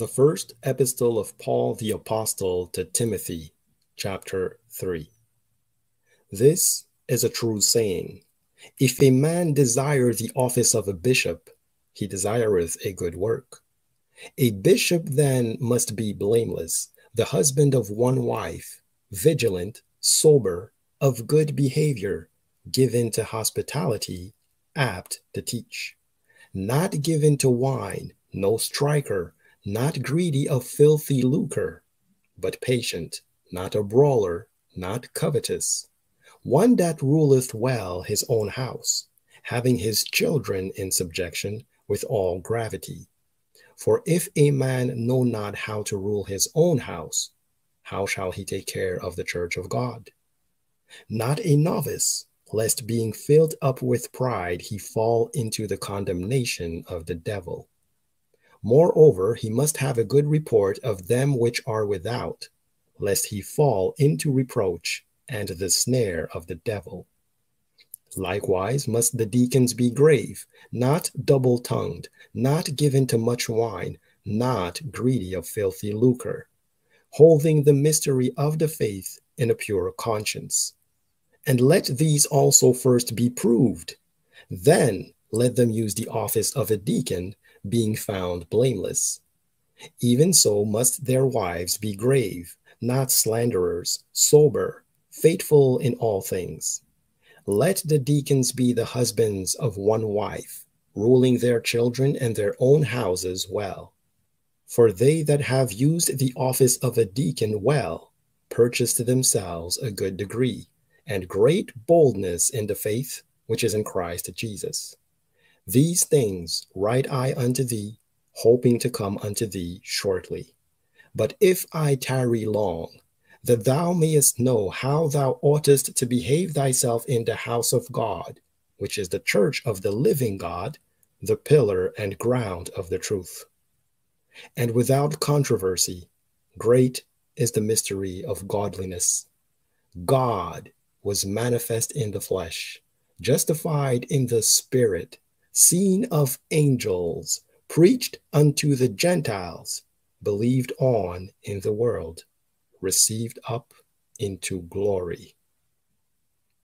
The first epistle of Paul the Apostle to Timothy, chapter 3. This is a true saying. If a man desire the office of a bishop, he desireth a good work. A bishop then must be blameless, the husband of one wife, vigilant, sober, of good behavior, given to hospitality, apt to teach, not given to wine, no striker not greedy of filthy lucre, but patient, not a brawler, not covetous, one that ruleth well his own house, having his children in subjection with all gravity. For if a man know not how to rule his own house, how shall he take care of the church of God? Not a novice, lest being filled up with pride he fall into the condemnation of the devil. Moreover, he must have a good report of them which are without, lest he fall into reproach and the snare of the devil. Likewise must the deacons be grave, not double tongued, not given to much wine, not greedy of filthy lucre, holding the mystery of the faith in a pure conscience. And let these also first be proved. Then let them use the office of a deacon being found blameless. Even so must their wives be grave, not slanderers, sober, faithful in all things. Let the deacons be the husbands of one wife, ruling their children and their own houses well. For they that have used the office of a deacon well purchase to themselves a good degree and great boldness in the faith which is in Christ Jesus. These things write I unto thee, hoping to come unto thee shortly. But if I tarry long, that thou mayest know how thou oughtest to behave thyself in the house of God, which is the church of the living God, the pillar and ground of the truth. And without controversy, great is the mystery of godliness. God was manifest in the flesh, justified in the spirit, seen of angels, preached unto the Gentiles, believed on in the world, received up into glory.